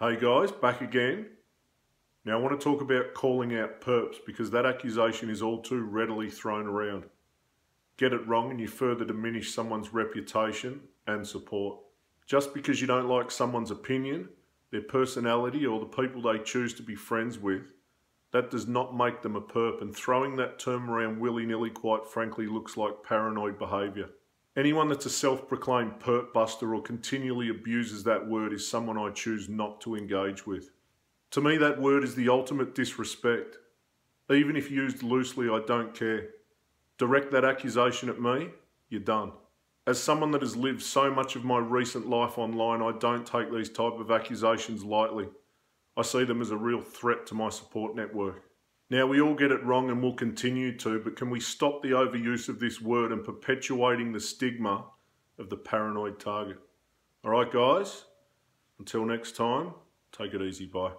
Hey guys, back again. Now I want to talk about calling out perps because that accusation is all too readily thrown around. Get it wrong and you further diminish someone's reputation and support. Just because you don't like someone's opinion, their personality or the people they choose to be friends with, that does not make them a perp and throwing that term around willy-nilly quite frankly looks like paranoid behaviour. Anyone that's a self-proclaimed perp buster or continually abuses that word is someone I choose not to engage with. To me that word is the ultimate disrespect. Even if used loosely I don't care. Direct that accusation at me, you're done. As someone that has lived so much of my recent life online, I don't take these type of accusations lightly. I see them as a real threat to my support network. Now, we all get it wrong and will continue to, but can we stop the overuse of this word and perpetuating the stigma of the paranoid target? All right, guys, until next time, take it easy. Bye.